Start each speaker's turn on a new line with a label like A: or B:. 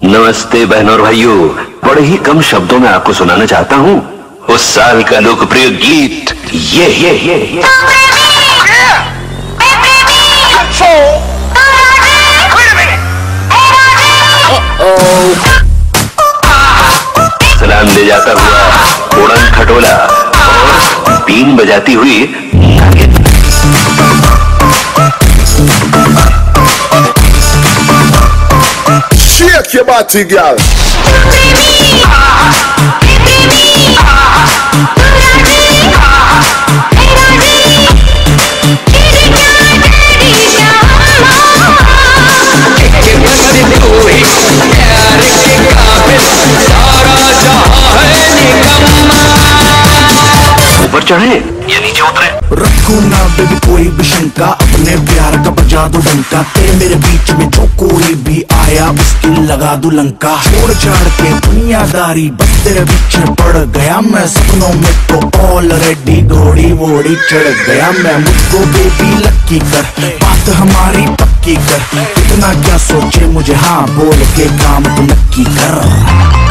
A: नमस्ते बहनों और भाइयों। बड़े ही कम शब्दों में आपको सुनाना चाहता हूँ। उस साल का लोकप्रिय गीत ये ये ये ये। सलाम ले जाता हुआ उड़न खटोला और बीन बजाती हुई
B: Shake your body, girl.
A: ऊपर चढ़े या नीचे उतरे
C: रखू ना बेबी कोई भी शंका अपने प्यार का बजा दो डंका तेरे मेरे बीच में जो कोई भी आया, उसकी लगा दू लंका। छोड़ छाड़ के दुनियादारी बस तेरे पीछे पड़ गया। मैं सपनों में तो ऑलरेडी घोड़ी वोड़ी चढ़ गया। मैं मुझको बेबी लक्की कर। बात हमारी पक्की कर। इतना क्या सोचे मुझे? हाँ बोल के काम तो नक्की कर।